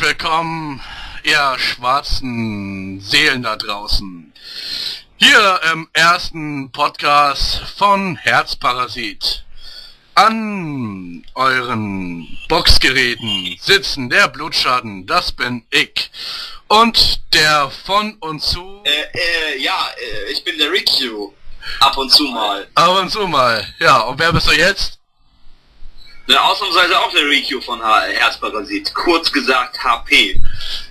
Herzlich willkommen, ihr schwarzen Seelen da draußen. Hier im ersten Podcast von Herzparasit. An euren Boxgeräten sitzen der Blutschaden, das bin ich. Und der von und zu... Äh, äh, ja, äh, ich bin der Rikyu. Ab und zu mal. Ab und zu mal. Ja, und wer bist du jetzt? Ne, ausnahmsweise auch der Rikyu von Herzparasit. Kurz gesagt HP.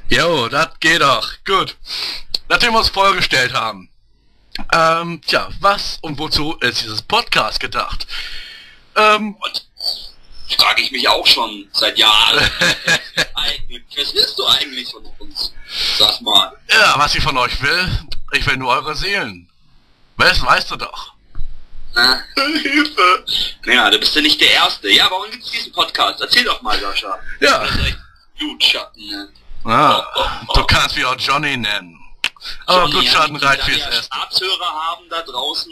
Jo, das geht doch. Gut. Nachdem wir uns vorgestellt haben. Ähm, tja, was und wozu ist dieses Podcast gedacht? Ähm, und frage ich mich auch schon seit Jahren. was willst du eigentlich von uns? Sag mal. Ja, was ich von euch will, ich will nur eure Seelen. Das weißt du doch. Na, Hilfe! Naja, du bist ja nicht der Erste. Ja, warum gibt's diesen Podcast? Erzähl doch mal, Sascha. Ja. Blutschatten nennt. Ah, oh, oh, oh. Du kannst mich auch Johnny nennen. Aber Johnny, Blutschatten ja, reicht fürs Essen. Staatshörer haben da draußen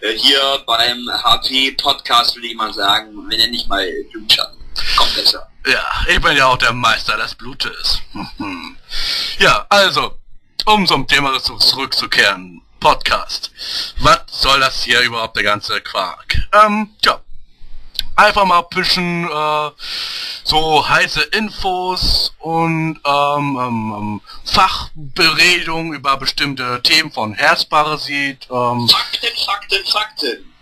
äh, hier beim HP Podcast, würde ich mal sagen, wenn er nicht mal Blutschatten. Kommt besser. Ja, ich bin ja auch der Meister des Blutes. ja, also, um zum Thema zurückzukehren. Podcast. Was soll das hier überhaupt, der ganze Quark? Ähm, ja. Einfach mal ein bisschen äh, so heiße Infos und ähm, ähm, Fachberedung über bestimmte Themen von Herzparasit. Ähm. Fakten, Fakten, Fakten.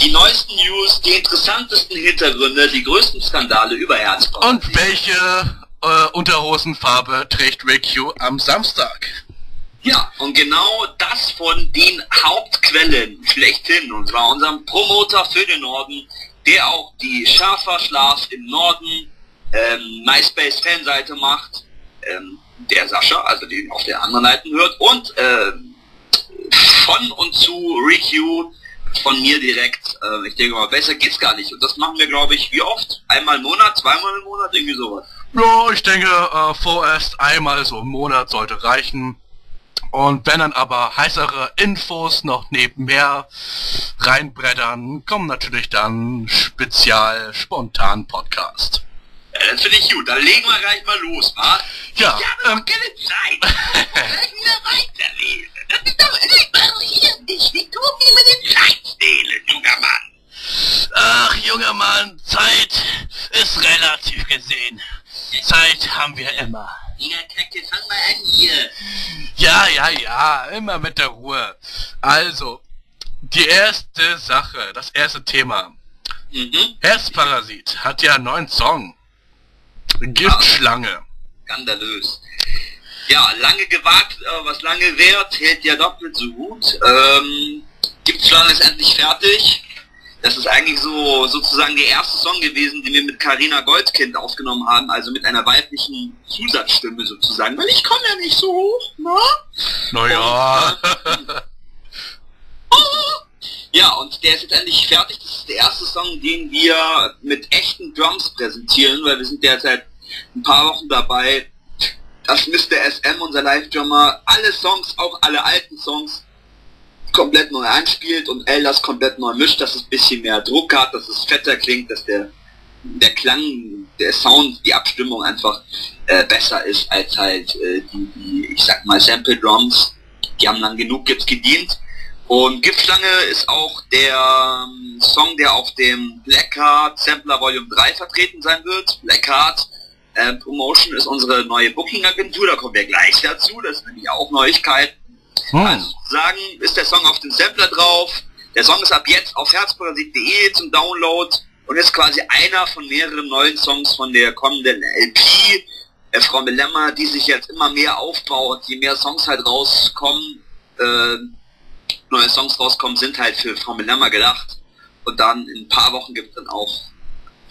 Die neuesten News, die interessantesten Hintergründe, die größten Skandale über Herzparasit. Und welche äh, Unterhosenfarbe trägt Rick Hugh am Samstag? Ja, und genau das von den Hauptquellen schlechthin, und zwar unserem Promoter für den Norden, der auch die Schafer Schlaf im Norden ähm, MySpace-Fanseite macht, ähm, der Sascha, also den auf der anderen Seite hört, und äh, von und zu Riku von mir direkt. Äh, ich denke mal, besser geht's gar nicht. Und das machen wir, glaube ich, wie oft? Einmal im Monat, zweimal im Monat, irgendwie sowas. Ja, ich denke, äh, vorerst einmal so im Monat sollte reichen. Und wenn dann aber heißere Infos noch nebenher reinbrettern, kommen natürlich dann spezial spontan Podcast. Ja, das finde ich gut. Dann legen wir gleich mal los, wa? Ja. Ich habe ähm, keine Zeit. wir weiterlesen. Das ist doch nicht nicht. Wie tun wir mit den Zeitstehlen, junger Mann? Ach, junger Mann, Zeit ist relativ gesehen. Zeit haben wir immer. Ja, Kacke, fang mal an hier. Ja, ja, ja, immer mit der Ruhe. Also, die erste Sache, das erste Thema. Mhm. Herzparasit hat ja einen neuen Song. Giftschlange. Skandalös. Ja, lange gewartet, aber was lange währt, hält ja doppelt so gut. Ähm, Giftschlange ist endlich fertig. Das ist eigentlich so sozusagen der erste Song gewesen, den wir mit Karina Goldkind aufgenommen haben, also mit einer weiblichen Zusatzstimme sozusagen, weil ich komme ja nicht so hoch, ne? Naja. ja, und der ist jetzt endlich fertig. Das ist der erste Song, den wir mit echten Drums präsentieren, weil wir sind derzeit ein paar Wochen dabei, dass Mr. SM, unser Live-Drummer, alle Songs, auch alle alten Songs, komplett neu einspielt und L das komplett neu mischt, dass es ein bisschen mehr Druck hat, dass es fetter klingt, dass der, der Klang, der Sound, die Abstimmung einfach äh, besser ist als halt äh, die, die, ich sag mal, Sample Drums. Die haben dann genug jetzt gedient. Und Giftschlange ist auch der ähm, Song, der auf dem Blackheart Sampler Volume 3 vertreten sein wird. Blackheart äh, Promotion ist unsere neue Booking-Agentur, da kommen wir gleich dazu, das ist nämlich auch Neuigkeit. Hm. Also sagen, ist der Song auf dem Sampler drauf. Der Song ist ab jetzt auf herzparasit.de zum Download und ist quasi einer von mehreren neuen Songs von der kommenden LP. Äh, Frau Melemma, die sich jetzt immer mehr aufbaut, je mehr Songs halt rauskommen, äh, neue Songs rauskommen, sind halt für Frau Melemma gedacht. Und dann in ein paar Wochen gibt es dann auch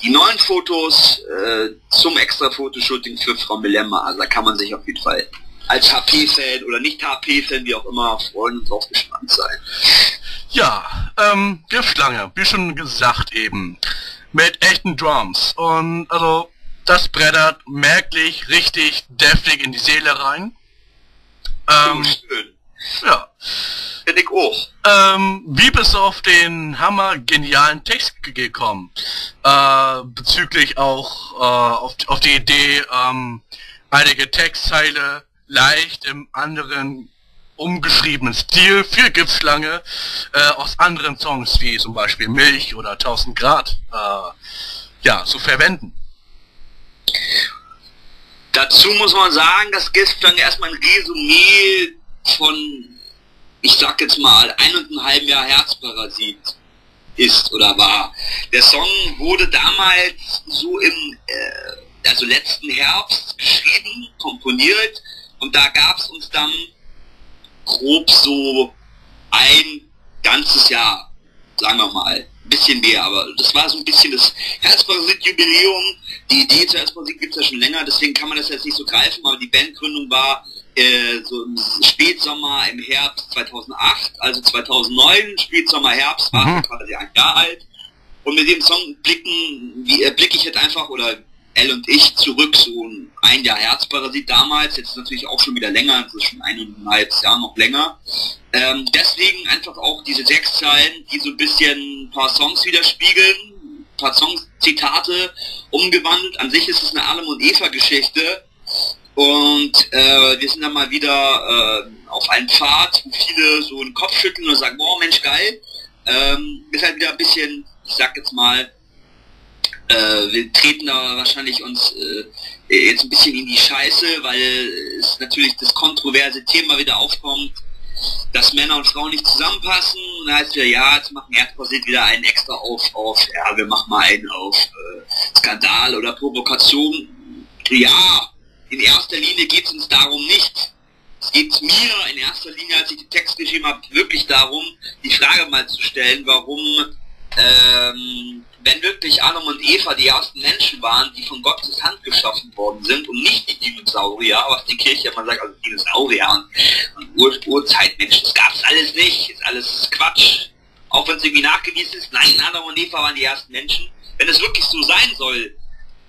die neuen Fotos äh, zum extra Fotoshooting für Frau Melemma. Also da kann man sich auf jeden Fall als HP-Fan oder nicht HP-Fan, wie auch immer, freuen und drauf gespannt sein. Ja, ähm, Giftschlange, wie schon gesagt eben, mit echten Drums. Und also, das brettert merklich richtig deftig in die Seele rein. Ähm, oh, schön. Ja. finde ich auch. Ähm, wie bist du auf den hammer genialen Text gekommen? Äh, bezüglich auch äh, auf, auf die Idee, ähm, einige Textzeile leicht im anderen umgeschriebenen Stil für Giftschlange äh, aus anderen Songs wie zum Beispiel Milch oder 1000 Grad äh, ja zu verwenden. Dazu muss man sagen, dass Giftschlange erstmal ein Resümee von, ich sag jetzt mal, ein und ein halben Jahr Herzparasit ist oder war. Der Song wurde damals so im, äh, also letzten Herbst geschrieben, komponiert und da gab es uns dann grob so ein ganzes Jahr, sagen wir mal, ein bisschen mehr, aber das war so ein bisschen das Herzparasit-Jubiläum. Die Idee zur Herzparasit gibt es ja schon länger, deswegen kann man das jetzt nicht so greifen, aber die Bandgründung war äh, so im Spätsommer, im Herbst 2008, also 2009, Spätsommer, Herbst, war mhm. quasi ein Jahr alt. Und mit dem Song blicken, wie, äh, blicke ich jetzt einfach, oder Elle und ich zurück, so ein Jahr Herzparasit damals, jetzt ist natürlich auch schon wieder länger, das ist schon eineinhalb Jahr noch länger. Ähm, deswegen einfach auch diese sechs Zeilen, die so ein bisschen ein paar Songs widerspiegeln, ein paar Songzitate umgewandelt. An sich ist es eine Adam und Eva Geschichte und äh, wir sind dann mal wieder äh, auf einem Pfad, wo viele so einen Kopf schütteln und sagen, boah Mensch geil. Ähm, ist halt wieder ein bisschen, ich sag jetzt mal, äh, wir treten da wahrscheinlich uns äh, jetzt ein bisschen in die Scheiße, weil es natürlich das kontroverse Thema wieder aufkommt, dass Männer und Frauen nicht zusammenpassen. Und da heißt ja, ja, jetzt machen Erdbasiert wieder einen extra auf, auf, ja, wir machen mal einen auf äh, Skandal oder Provokation. Ja, in erster Linie geht es uns darum nicht. Es geht mir in erster Linie, als ich den Text geschrieben habe, wirklich darum, die Frage mal zu stellen, warum ähm, wenn wirklich Adam und Eva die ersten Menschen waren, die von Gottes Hand geschaffen worden sind und nicht die Dinosaurier, was die Kirche immer sagt, also Dinosaurier und, und Ur Urzeitmenschen, das gab es alles nicht, ist alles Quatsch. Auch wenn es irgendwie nachgewiesen ist, nein, Adam und Eva waren die ersten Menschen. Wenn es wirklich so sein soll,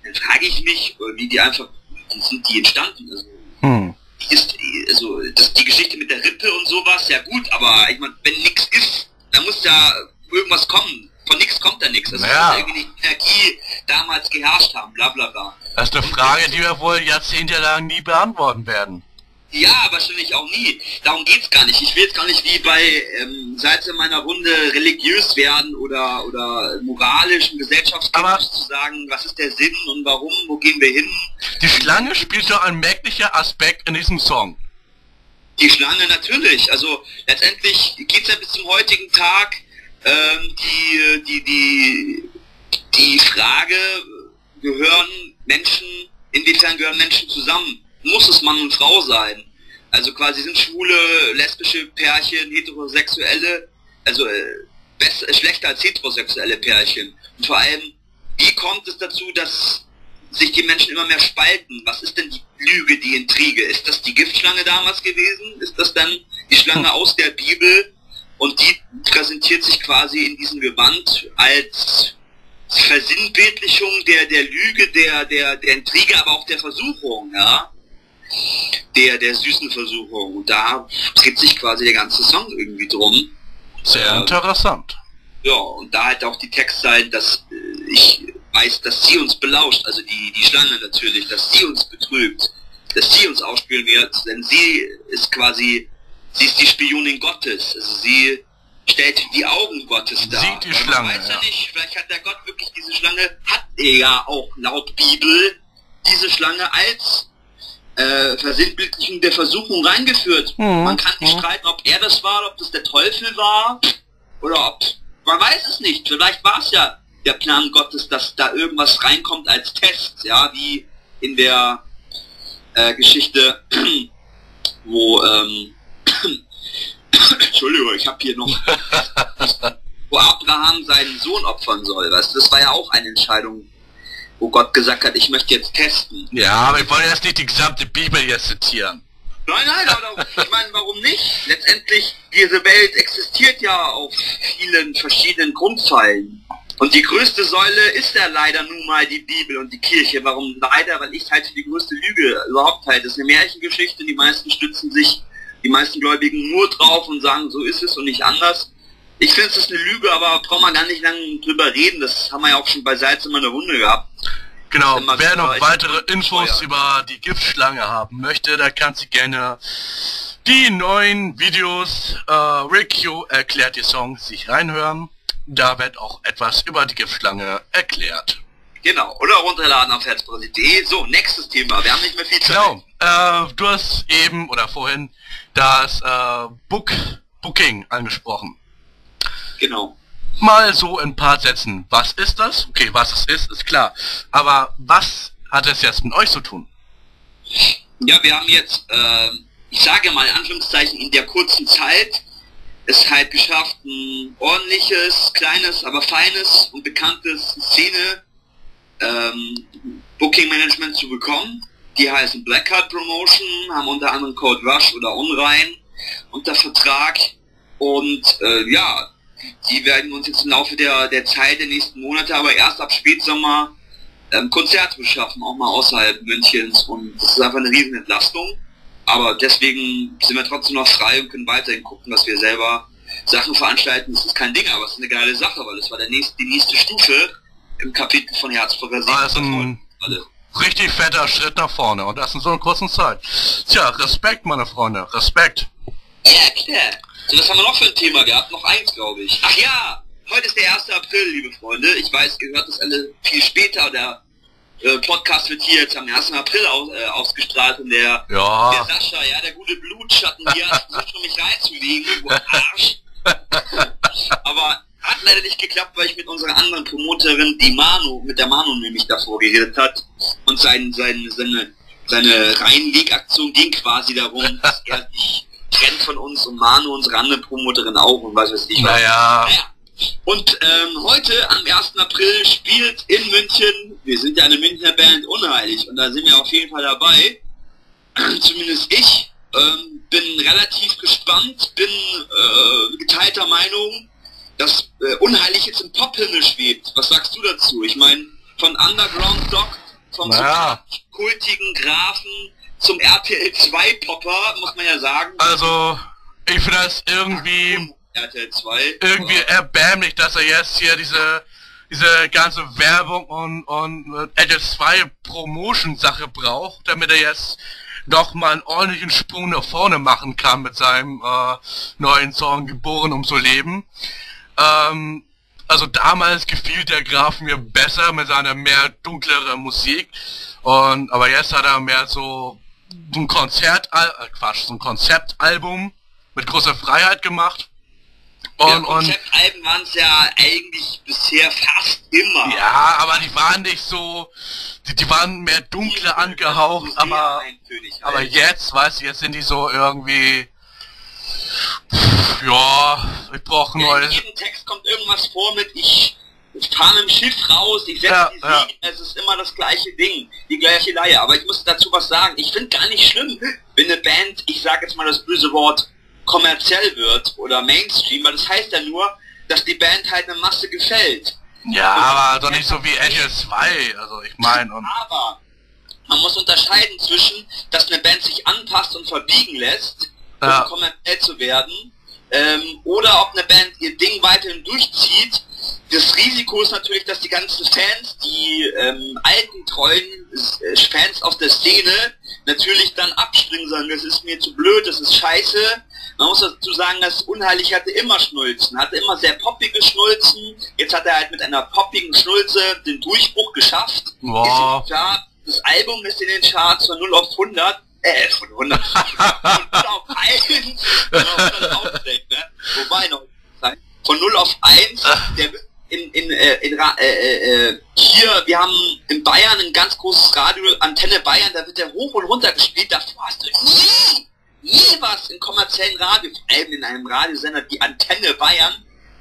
dann frage ich mich, wie die einfach, wie sind die entstanden? Also, hm. ist, also das, die Geschichte mit der Rippe und sowas, ja gut, aber ich meine, wenn nichts ist, dann muss ja irgendwas kommen von nichts kommt da nichts. Das naja. muss irgendwie die Energie damals geherrscht haben, bla bla bla. Das ist eine Frage, die wir wohl jahrzehntelang nie beantworten werden. Ja, wahrscheinlich auch nie. Darum geht's gar nicht. Ich will jetzt gar nicht wie bei ähm, Seite meiner Runde religiös werden oder oder moralisch und gesellschaftskritisch zu sagen, was ist der Sinn und warum, wo gehen wir hin. Die Schlange spielt doch ein merklicher Aspekt in diesem Song. Die Schlange natürlich. Also letztendlich geht's ja bis zum heutigen Tag ähm, die, die, die, die Frage, gehören Menschen, inwiefern gehören Menschen zusammen? Muss es Mann und Frau sein? Also quasi sind schwule, lesbische Pärchen, heterosexuelle, also äh, besser, schlechter als heterosexuelle Pärchen. Und vor allem, wie kommt es dazu, dass sich die Menschen immer mehr spalten? Was ist denn die Lüge, die Intrige? Ist das die Giftschlange damals gewesen? Ist das dann die Schlange aus der Bibel? Und die präsentiert sich quasi in diesem Gewand als Versinnbildlichung der, der Lüge, der, der, der Intrige, aber auch der Versuchung, ja. Der, der süßen Versuchung. Und da dreht sich quasi der ganze Song irgendwie drum. Sehr äh, interessant. Ja, und da halt auch die Textzeilen, dass äh, ich weiß, dass sie uns belauscht, also die, die Schlange natürlich, dass sie uns betrügt, dass sie uns ausspielen wird, denn sie ist quasi Sie ist die Spionin Gottes. Also sie stellt die Augen Gottes dar. Sieht die Schlange. Man weiß ja, nicht, vielleicht hat der Gott wirklich diese Schlange, hat er ja auch laut Bibel diese Schlange als äh, Versinnbildlichung der Versuchung reingeführt. Mhm. Man kann nicht mhm. streiten, ob er das war, ob das der Teufel war oder ob man weiß es nicht. Vielleicht war es ja der Plan Gottes, dass da irgendwas reinkommt als Test, ja, wie in der äh, Geschichte, wo ähm, Entschuldigung, ich habe hier noch, wo Abraham seinen Sohn opfern soll. Was? Das war ja auch eine Entscheidung, wo Gott gesagt hat, ich möchte jetzt testen. Ja, aber ich wollte jetzt nicht die gesamte Bibel jetzt zitieren. Nein, nein, aber ich meine, warum nicht? Letztendlich, diese Welt existiert ja auf vielen verschiedenen Grundpfeilen. Und die größte Säule ist ja leider nun mal die Bibel und die Kirche. Warum leider? Weil ich halt die größte Lüge überhaupt halte. Das ist eine Märchengeschichte, die meisten stützen sich die meisten Gläubigen nur drauf und sagen, so ist es und nicht anders. Ich finde es ist eine Lüge, aber braucht man gar nicht lange drüber reden. Das haben wir ja auch schon bei Salz immer eine Runde gehabt. Genau, wer noch weitere Infos über die Giftschlange haben möchte, da kann sie gerne die neuen Videos äh, Rick You erklärt die Songs sich reinhören. Da wird auch etwas über die Giftschlange erklärt. Genau, oder runterladen auf herzprojekt.de. So, nächstes Thema. Wir haben nicht mehr viel Zeit. Genau, äh, du hast eben oder vorhin das äh, Book Booking angesprochen. Genau. Mal so in ein paar Sätzen. Was ist das? Okay, was es ist, ist klar. Aber was hat es jetzt mit euch zu tun? Ja, wir haben jetzt, äh, ich sage mal in Anführungszeichen, in der kurzen Zeit es halt geschafft, ein ordentliches, kleines, aber feines und bekanntes Szene ähm, Booking Management zu bekommen. Die heißen Black Card Promotion, haben unter anderem Code Rush oder Unrein unter Vertrag und äh, ja, die werden uns jetzt im Laufe der, der Zeit, der nächsten Monate, aber erst ab Spätsommer ähm, Konzerte beschaffen, auch mal außerhalb Münchens und das ist einfach eine riesen Entlastung. Aber deswegen sind wir trotzdem noch frei und können weiterhin gucken, dass wir selber Sachen veranstalten. Das ist kein Ding, aber es ist eine geile Sache, weil das war der nächste, die nächste Stufe im Kapitel von Herzburger Sieg. Also ein richtig fetter Schritt nach vorne und das in so einer kurzen Zeit. Tja, Respekt, meine Freunde, Respekt. Ja, klar. So, was haben wir noch für ein Thema gehabt? Noch eins, glaube ich. Ach ja, heute ist der 1. April, liebe Freunde. Ich weiß, ihr hört das alle viel später. Der äh, Podcast wird hier jetzt am 1. April aus, äh, ausgestrahlt und der, ja. der Sascha, ja, der gute Blutschatten hier, versucht schon mich reinzulegen, du Arsch. Aber hat leider nicht geklappt, weil ich mit unserer anderen Promoterin, die Manu, mit der Manu nämlich davor geredet hat und sein, sein, seine, seine Reinlegaktion ging quasi darum, dass er sich trennt von uns und Manu, unsere andere Promoterin auch und was weiß ich was. Naja. naja. Und ähm, heute, am 1. April, spielt in München, wir sind ja eine Münchner Band, Unheilig, und da sind wir auf jeden Fall dabei. Zumindest ich. Ähm, bin relativ gespannt, bin äh, geteilter Meinung, dass äh, Unheilig jetzt im Pop-Himmel schwebt. Was sagst du dazu? Ich meine, von Underground Doc, vom naja. kultigen Grafen zum RTL 2 Popper, muss man ja sagen. Also, ich finde das irgendwie RTL 2 irgendwie erbärmlich, dass er jetzt hier diese diese ganze Werbung und, und RTL 2 Promotion Sache braucht, damit er jetzt noch mal einen ordentlichen Sprung nach vorne machen kann mit seinem äh, neuen Song Geboren um zu leben. Ähm, also damals gefiel der Graf mir besser mit seiner mehr dunklere Musik und aber jetzt hat er mehr so ein Konzert, äh, Quatsch, so ein Konzeptalbum mit großer Freiheit gemacht. Und, ja, Konzeptalben waren es ja eigentlich bisher fast immer. Ja, aber die waren nicht so, die, die waren mehr dunkler angehaucht, aber, aber jetzt, weißt du, jetzt sind die so irgendwie, ja, ich brauche ja, neues. In jedem Text kommt irgendwas vor mit, ich ich fahre mit dem Schiff raus, ich setze ja, die Segel, ja. es ist immer das gleiche Ding, die gleiche Leier. Aber ich muss dazu was sagen, ich finde gar nicht schlimm, wenn eine Band, ich sage jetzt mal das böse Wort, kommerziell wird oder Mainstream, weil das heißt ja nur, dass die Band halt eine Masse gefällt. Ja, und aber doch nicht so wie Edge 2, also ich meine. Aber man muss unterscheiden zwischen, dass eine Band sich anpasst und verbiegen lässt, um ja. kommerziell zu werden, ähm, oder ob eine Band ihr Ding weiterhin durchzieht. Das Risiko ist natürlich, dass die ganzen Fans, die ähm, alten, treuen äh, Fans aus der Szene, natürlich dann abspringen, sagen, das ist mir zu blöd, das ist scheiße, man muss dazu sagen, dass Unheilig hatte immer Schnulzen, hatte immer sehr poppige Schnulzen. Jetzt hat er halt mit einer poppigen Schnulze den Durchbruch geschafft. Wow. Das Album ist in den Charts von 0 auf 100. Äh, von 100. von 0 auf 1. ne? Wobei noch. Von 0 auf 1. Der in, in, äh, in äh, äh, äh, hier, wir haben in Bayern ein ganz großes Radio, Antenne Bayern, da wird der hoch und runter gespielt, davor hast du nie nie was im kommerziellen Radio, vor allem in einem Radiosender, die Antenne Bayern,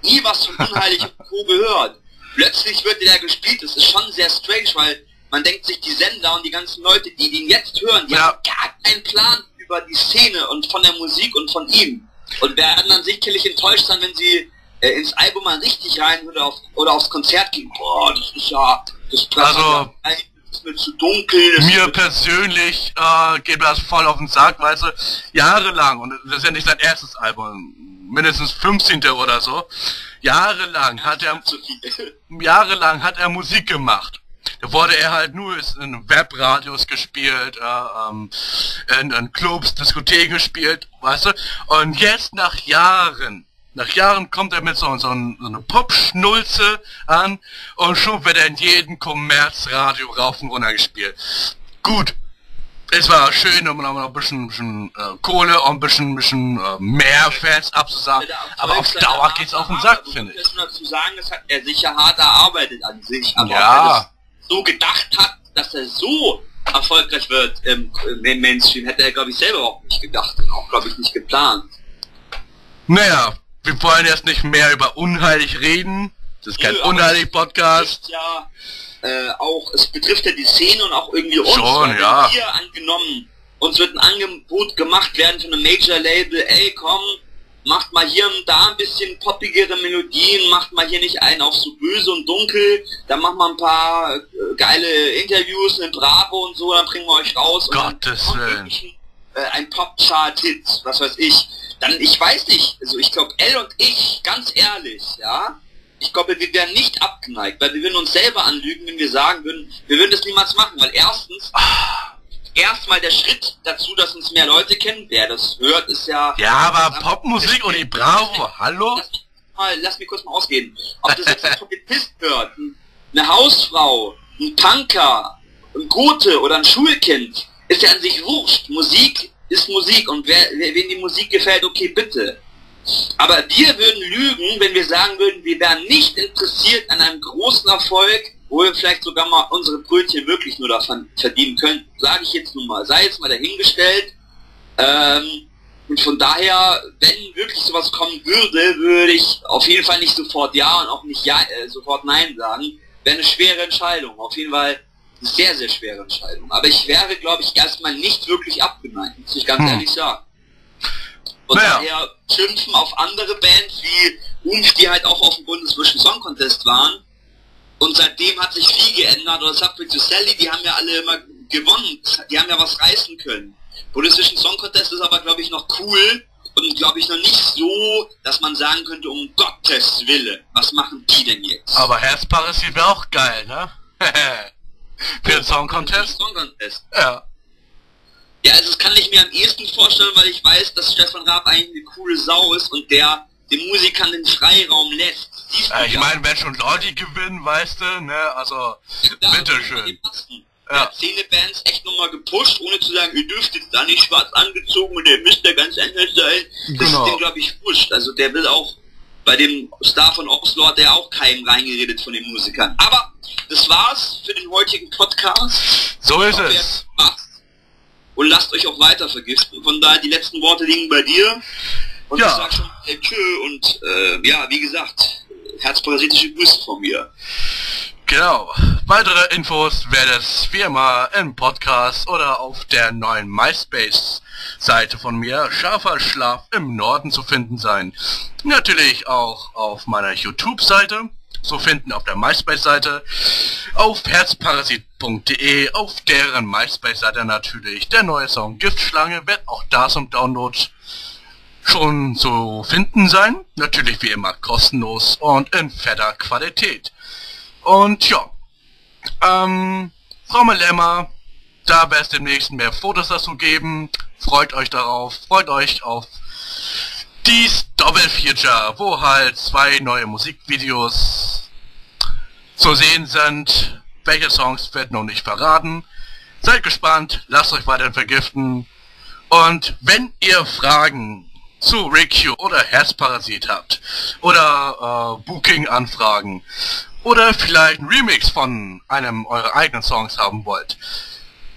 nie was von Unheilig und Co. gehört. Plötzlich wird der gespielt, das ist schon sehr strange, weil man denkt sich, die Sender und die ganzen Leute, die den jetzt hören, die ja. haben gar keinen Plan über die Szene und von der Musik und von ihm. Und werden dann sicherlich enttäuscht sein, wenn sie äh, ins Album mal richtig rein oder, auf, oder aufs Konzert gehen. Boah, das ist ja, das also, ist mir zu dunkel. Mir persönlich äh, geht das voll auf den Sack, weißt du, jahrelang, und das ist ja nicht sein erstes Album, mindestens 15. oder so, jahrelang hat er, jahrelang hat er Musik gemacht. Da wurde er halt nur in Webradios gespielt, äh, in, in Clubs, Diskotheken gespielt, weißt du, und jetzt nach Jahren, nach Jahren kommt er mit so, so, so einer Pop-Schnulze an und schon wird er in jedem Kommerzradio rauf und runter gespielt. Gut, es war schön, um noch ein bisschen, bisschen äh, Kohle und ein bisschen, bisschen äh, mehr Fans abzusagen, aber auf Dauer geht's auf den Sack, finde ich. Ich dazu sagen, das hat er sicher hart erarbeitet an sich, aber ja. So gedacht hat, dass er so erfolgreich wird im, im Mainstream, hätte er, glaube ich, selber auch nicht gedacht und auch, glaube ich, nicht geplant. Naja, wir wollen jetzt nicht mehr über unheilig reden. Das ist kein unheilig Podcast. Ja, äh, auch, es betrifft ja die Szene und auch irgendwie uns. Schon, ja. Wir angenommen, uns wird ein Angebot gemacht werden von einem Major-Label, ey komm, macht mal hier und da ein bisschen poppigere Melodien, macht mal hier nicht einen auf so böse und dunkel, dann machen wir ein paar äh, geile Interviews mit Bravo und so, dann bringen wir euch raus. Gottes Willen. Äh, ein Pop-Chart-Hit, was weiß ich. Dann, ich weiß nicht, also ich glaube, L und ich, ganz ehrlich, ja, ich glaube, wir wären nicht abgeneigt, weil wir würden uns selber anlügen, wenn wir sagen würden, wir würden das niemals machen, weil erstens, erstmal der Schritt dazu, dass uns mehr Leute kennen, wer das hört, ist ja... Ja, aber Popmusik und die Bravo, hallo? Lass mich, mal, lass mich kurz mal ausgehen. Ob das jetzt ein Trompetist hört, eine Hausfrau, ein Punker, ein Gute oder ein Schulkind, ist ja an sich wurscht. Musik ist Musik und wer, wer, wem die Musik gefällt, okay, bitte. Aber wir würden lügen, wenn wir sagen würden, wir wären nicht interessiert an einem großen Erfolg, wo wir vielleicht sogar mal unsere Brötchen wirklich nur davon verdienen können. Sage ich jetzt nun mal. Sei jetzt mal dahingestellt. Ähm, und von daher, wenn wirklich sowas kommen würde, würde ich auf jeden Fall nicht sofort Ja und auch nicht ja, äh, sofort Nein sagen. Wäre eine schwere Entscheidung. Auf jeden Fall eine sehr, sehr schwere Entscheidung. Aber ich wäre, glaube ich, erstmal nicht wirklich abgeneigt, muss ich ganz Hm. ehrlich sagen. Und Naja. daher schimpfen auf andere Bands wie Umf, die halt auch auf dem Bundesvision Song Contest waren. Und seitdem hat sich viel geändert. Oder Subway to Sally, die haben ja alle immer gewonnen. Die haben ja was reißen können. Bundesvision Song Contest ist aber, glaube ich, noch cool. Und glaube ich noch nicht so, dass man sagen könnte, um Gottes Wille, was machen die denn jetzt? Aber Herzparasit wäre auch geil, ne? Für den Song Contest? Song Contest. Ja. Ja, also das kann ich mir am ehesten vorstellen, weil ich weiß, dass Stefan Raab eigentlich eine coole Sau ist und der den Musikern den Freiraum lässt. Äh, ich meine, wenn schon Leute gewinnen, weißt du, ne? Also, Ja, bitteschön. Ja. Er hat Szene-Bands echt nochmal gepusht, ohne zu sagen, ihr dürft jetzt da nicht schwarz angezogen und ihr müsst ja ganz anders sein. Das Genau. ist dem, glaube ich, wurscht. Also der will auch, bei dem Star von Oslo hat der auch keinem reingeredet von den Musikern. Aber das war's für den heutigen Podcast. So ist Hoffe, es. Und lasst euch auch weiter vergiften. Von daher, die letzten Worte liegen bei dir. Und Ja. ich sag schon äh, tschö und äh, ja, wie gesagt, herzparasitische Grüße von mir. Genau. Weitere Infos werdet wie immer im Podcast oder auf der neuen MySpace-Seite von mir, Scharfer Schlaf im Norden zu finden sein. Natürlich auch auf meiner YouTube-Seite, zu finden auf der MySpace-Seite, auf herzparasit.de, auf deren MySpace-Seite natürlich. Der neue Song Giftschlange wird auch da zum Download schon zu finden sein. Natürlich wie immer kostenlos und in fetter Qualität. Und ja, ähm, Frau Melemmer, da wird es demnächst mehr Fotos dazu geben. Freut euch darauf, freut euch auf dies Double Feature, wo halt zwei neue Musikvideos zu sehen sind. Welche Songs wird noch nicht verraten. Seid gespannt, lasst euch weiterhin vergiften. Und wenn ihr Fragen zu Rick oder Herzparasit habt, oder äh, Booking-Anfragen, oder vielleicht ein Remix von einem eurer eigenen Songs haben wollt,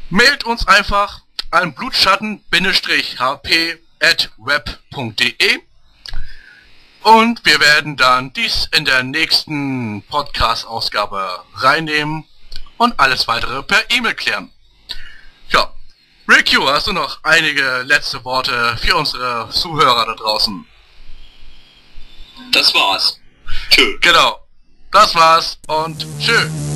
mailt uns einfach an blutschatten-hp.web.de und wir werden dann dies in der nächsten Podcast-Ausgabe reinnehmen und alles weitere per E-Mail klären. Ja, Rick, you, hast du noch einige letzte Worte für unsere Zuhörer da draußen? Das war's. Tschö. Genau, das war's und tschö.